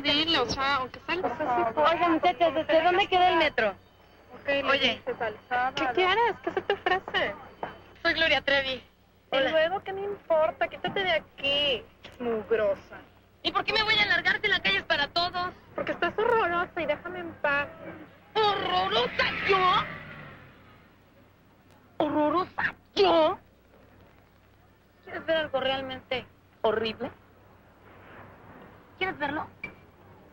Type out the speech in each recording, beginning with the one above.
dile, o sea, aunque salgas así. Oiga, muchachas, ¿desde dónde queda el metro? Ok, le Oye. ¿Qué quieres? ¿Qué se te ofrece? Soy Gloria Trevi. Y Hola. luego, ¿qué me importa? Quítate de aquí, mugrosa. ¿Y por qué me voy a largar si la calle es para todos? Porque estás horrorosa y déjame en paz. ¿Horrorosa yo? ¿Horrorosa yo? ¿Quieres ver algo realmente horrible? ¿Quieres verlo?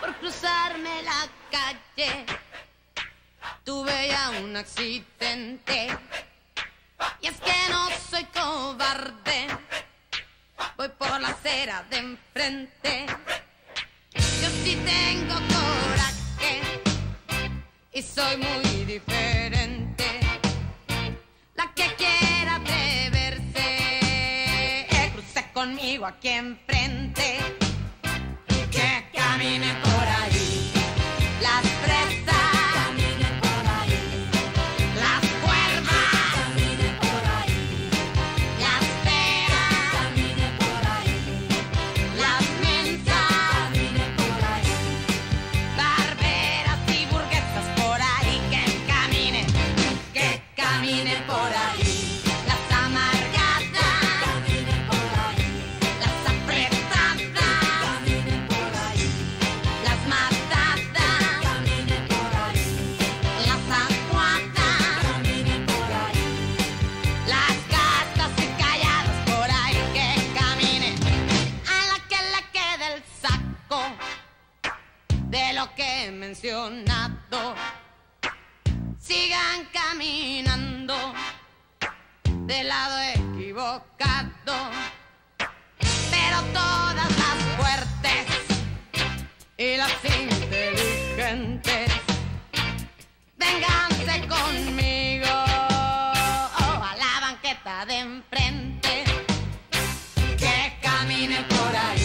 por cruzarme la calle. Tuve ya un accidente. Y es que no soy cobarde. Voy por la acera de enfrente. Yo sí tengo coraje. Y soy muy conmigo aquí enfrente. Que caminen por Sigan caminando del lado equivocado. Pero todas las fuertes y las inteligentes, vénganse conmigo a la banqueta de enfrente. Que caminen por ahí.